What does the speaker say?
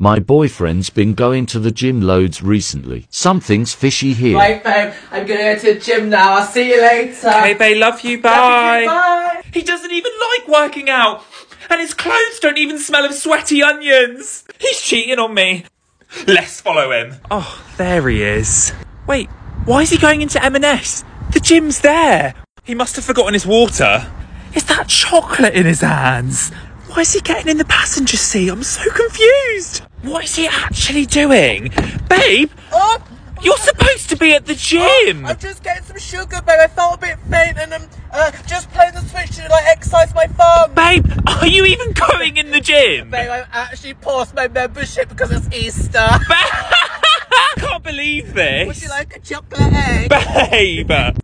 My boyfriend's been going to the gym loads recently. Something's fishy here. Right, babe, I'm gonna go to the gym now. I'll see you later. Hey, babe, love you. Bye. Love you, bye. He doesn't even like working out. And his clothes don't even smell of sweaty onions. He's cheating on me. Let's follow him. Oh, there he is. Wait, why is he going into M&S? The gym's there. He must have forgotten his water. Is that chocolate in his hands? Why is he getting in the passenger seat? I'm so confused. What is he actually doing? Babe, Oh, you're supposed to be at the gym. I'm just getting some sugar, babe. I felt a bit faint and I'm uh, just playing the switch to like exercise my thumb. Babe, are you even going in the gym? Babe, I've actually paused my membership because it's Easter. Babe! I can't believe this. Would you like a chocolate egg? Babe!